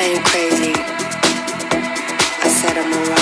I am crazy. I said I'm alright.